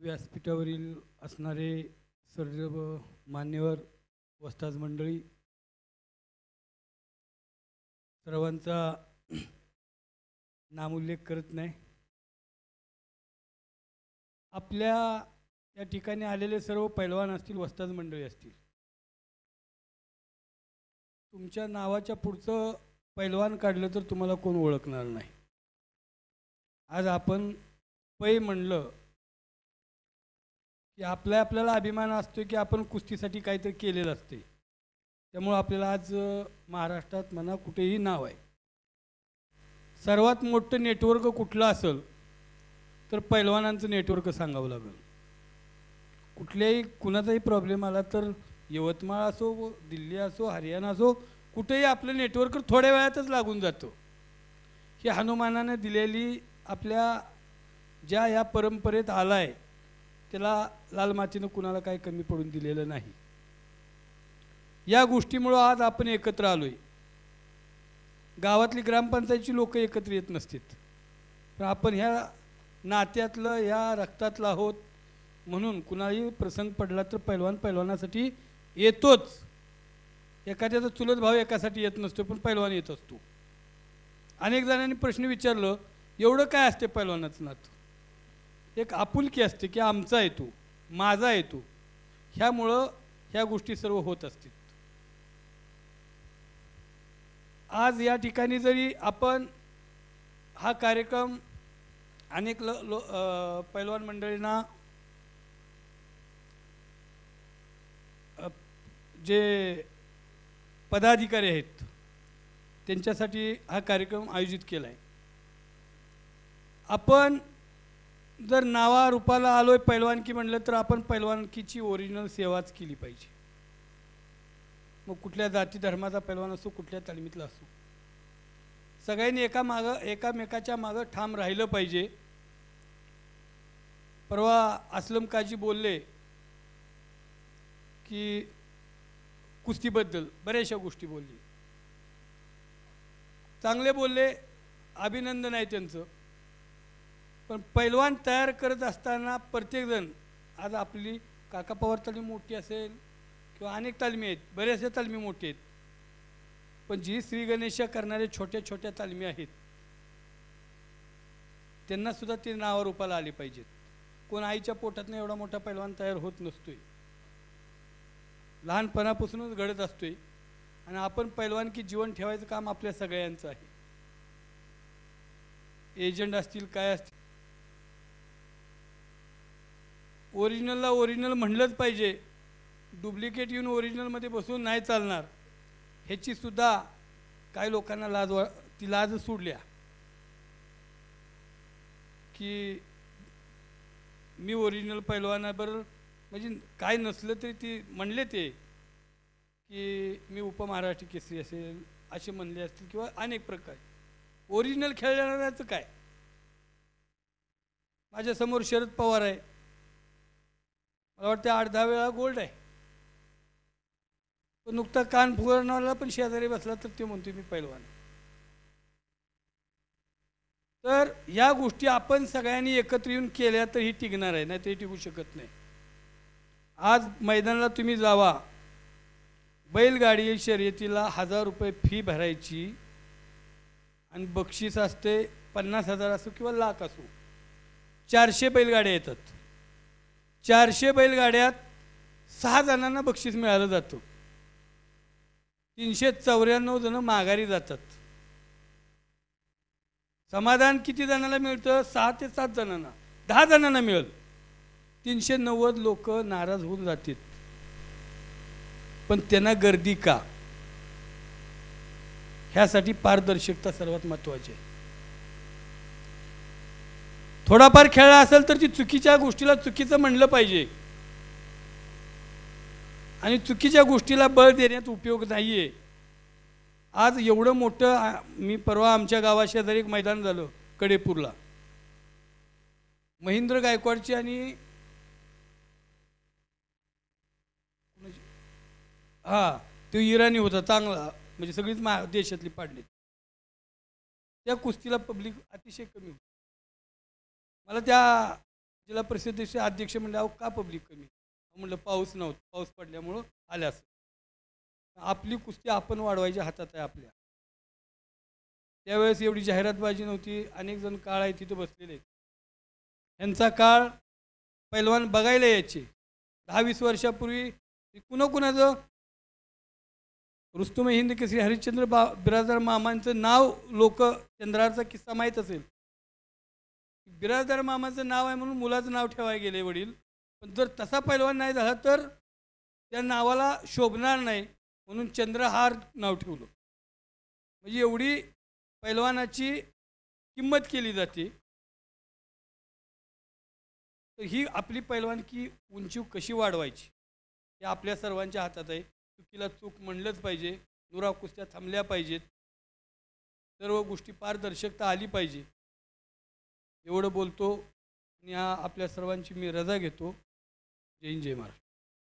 व्यासपीठावरील असणारे सर्व मान्यवर वस्ताज मंडळी सर्वांचा नामोल्लेख करत नाही. आपल्या या ठिकाणी आलेले सर्व पैलवान असतील वस्ताज मंडळी असतील. तुमच्या नावाच्या पुढचं पैलवान काढलं तर तुम्हाला कोण ओळखणार नाही. आज आपण पै म्हणलं की आपल्या आपल्याला अभिमान असतो की आपण कुस्तीसाठी काहीतरी केलेलं असते त्यामुळं आपल्याला आज महाराष्ट्रात म्हणा कुठेही नाव आहे. सर्वात मोठं नेटवर्क कुठलं असेल तर पैलवानांचं नेटवर्क सांगावं लागेल. कुठल्याही कुणाचाही प्रॉब्लेम आला तर यवतमाळ असो व दिल्ली असो हरियाणा असो कुठेही आपलं नेटवर्क थोड्या वेळातच लागून जातो. ही हनुमानानं दिलेली आपल्या ज्या या परंपरेत आला आहे त्याला लाल मातीनं कुणाला काही कमी पडून दिलेलं नाही. या गोष्टीमुळं आज आपण एकत्र आलोय. गावातली ग्रामपंचायतची लोक एकत्र येत नसतात. पण आपण ह्या नात्यातलं ह्या रक्तातलं आहोत म्हणून कुणाही प्रसंग पडला तर पैलवान पैलवानासाठी येतोच. एखाद्याचा चुलत भाव एकासाठी येत नसतो पण पैलवान येत असतो. अनेक जणांनी प्रश्न विचारलं एवढं काय असते पैलवानाचं नातं? एक आपुलकी असते की आमचा येतो माझा येतो ह्यामुळं ह्या गोष्टी सर्व होत असतील. आज या ठिकाणी जरी आपण हा कार्यक्रम अनेक ल लो पैलवान मंडळींना जे पदाधिकारी आहेत त्यांच्यासाठी हा कार्यक्रम आयोजित केला आहे आपण जर नावा रूपाला आलोय पैलवानकी म्हणलं तर आपण पैलवानकीची ओरिजिनल सेवाच केली पाहिजे. मग कुठल्या जाती धर्माचा पैलवान असो कुठल्या तालमीतला असो. सगळ्यांनी एका मागं एकामेकाच्या मागं ठाम राहिलं पाहिजे. परवा असलम काजी बोलले की कुस्तीबद्दल बऱ्याचशा गोष्टी बोलली. चांगले बोलले अभिनंदन आहे त्यांचं. पण पैलवान तयार करत असताना प्रत्येकजण आज आपली काका पवार तालीम मोठी असेल किंवा अनेक तालमी आहेत बऱ्याचशा तालमी मोठी आहेत पण जी श्री गणेशा करणारे छोट्या छोट्या तालमी आहेत त्यांना सुद्धा ते नावा आले पाहिजेत. कोण आईच्या पोटातनं एवढा मोठा पैलवान तयार होत नसतोय. लहानपणापासूनच घडत असतोय आणि आपण पैलवानकी जीवन ठेवायचं काम आपल्या सगळ्यांचं आहे. एजंट असतील काय असतील ओरिजिनलला ओरिजिनल म्हणलंच पाहिजे. डुप्लिकेट येऊन ओरिजिनलमध्ये बसून नाही चालणार. ह्याचीसुद्धा काही लोकांना लाज वा ती लाज सोडल्या. की मी ओरिजिनल पैलवानाबरोबर म्हणजे काय नसलं तरी ती म्हणले ते की मी उपमहाराष्ट्र केसरी असेल असे म्हणले असतील किंवा अनेक प्रकार. ओरिजिनल खेळणाऱ्याचं काय? माझ्यासमोर शरद पवार आहे. मला वाटतं आठ दहा वेळा गोल्ड आहे. पण नुकता कान फुगरणारा पण शेजारी बसला तर ते म्हणतो मी पैलवान. तर या गोष्टी आपण सगळ्यांनी एकत्र येऊन केल्या तर ही टिकणार आहे नाही तरी टिकू शकत नाही. आज मैदानाला तुम्ही जावा. बैलगाडी शर्यतीला हजार रुपये फी भरायची आणि बक्षीस असते पन्नास हजार असो किंवा लाख असो. चारशे बैलगाड्या येतात. चारशे बैलगाड्यात सहा जणांना बक्षीस मिळालं जातं. तीनशे चौऱ्याण्णव जण माघारी जातात. समाधान किती जणांना मिळतं? सहा ते सात जणांना. दहा जणांना मिळेल. तीनशे नव्वद लोक नाराज होऊन जातील. पण त्यांना गर्दी का? ह्यासाठी पारदर्शकता सर्वात महत्वाची आहे. थोडाफार खेळला असेल तर ती चुकीच्या गोष्टीला चुकीचं म्हणलं पाहिजे. आणि चुकीच्या गोष्टीला बळ देण्यात उपयोग नाही आहे आज एवढं मोठं मी परवा आमच्या गावाशेजारी एक मैदान झालं कडेपूरला. महेंद्र गायकवाडची आणि हा तो इराणी होता चांगला म्हणजे सगळीच मा देशातली पाडली त्या कुस्तीला पब्लिक अतिशय कमी होती. मला त्या जिल्हा परिषदेचे अध्यक्ष म्हणजे अहो का पब्लिक कमी? म्हणलं पाऊस नव्हतं पाऊस पडल्यामुळं आल्या असं. आपली कुस्ती आपण वाढवायच्या हातात आहे आपल्या. त्यावेळेस एवढी जाहिरातबाजी नव्हती अनेक जण काळ आहे तिथे बसलेले. आहेत यांचा काळ पैलवान बघायला यायचे. दहा वीस वर्षापूर्वी कुणाकुणाचं? रुस्तुम हिंद केसरी हरिश्चंद्र बा बिराजदार मामांचं नाव लोक चंद्रारचा किस्सा माहीत असेल. बिराजदार मामाचं नाव आहे म्हणून मुलाचं नाव ठेवायला गेले वडील. पण जर तसा पैलवान नाही झाला तर त्या नावाला शोभणार नाही म्हणून चंद्रहार नाव ठेवलं. म्हणजे एवढी पैलवानाची किंमत केली जाते. तर ही आपली पैलवानकी उंची कशी वाढवायची? हे आपल्या सर्वांच्या हातात आहे. चुकीला चूक म्हणलंच पाहिजे. नुरा कुस्त्या थांबल्या पाहिजेत. सर्व गोष्टी पारदर्शकता आली पाहिजे. एवढं बोलतो आणि हा आपल्या सर्वांची मी रजा घेतो. जय हिंद जय महाराष्ट्र.